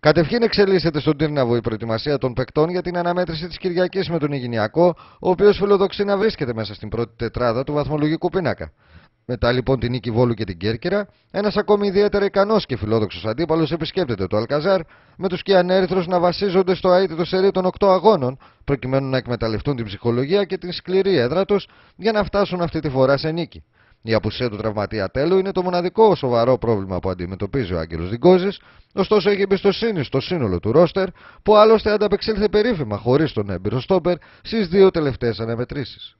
Κατευχήν εξελίσσεται στον Τύρναβο η προετοιμασία των παικτών για την αναμέτρηση της Κυριακής με τον Ιγυνιακό, ο οποίος φιλοδοξεί να βρίσκεται μέσα στην πρώτη τετράδα του βαθμολογικού πίνακα. Μετά λοιπόν την νίκη Βόλου και την Κέρκυρα, ένας ακόμη ιδιαίτερα ικανός και φιλόδοξος αντίπαλος επισκέπτεται το Αλκαζάρ, με τους Κιανέριθρους να βασίζονται στο αίτητο σερί των 8 αγώνων, προκειμένου να εκμεταλλευτούν την ψυχολογία και την σκληρή έδρα τους για να φτάσουν αυτή τη φορά σε νίκη. Η απουσία του τραυματία τέλου είναι το μοναδικό σοβαρό πρόβλημα που αντιμετωπίζει ο Άγγελος Διγκόζης, ωστόσο έχει εμπιστοσύνη στο σύνολο του ρόστερ, που άλλωστε ανταπεξήλθε περίφημα χωρίς τον έμπειρο στόπερ στις δύο τελευταίες αναμετρήσεις.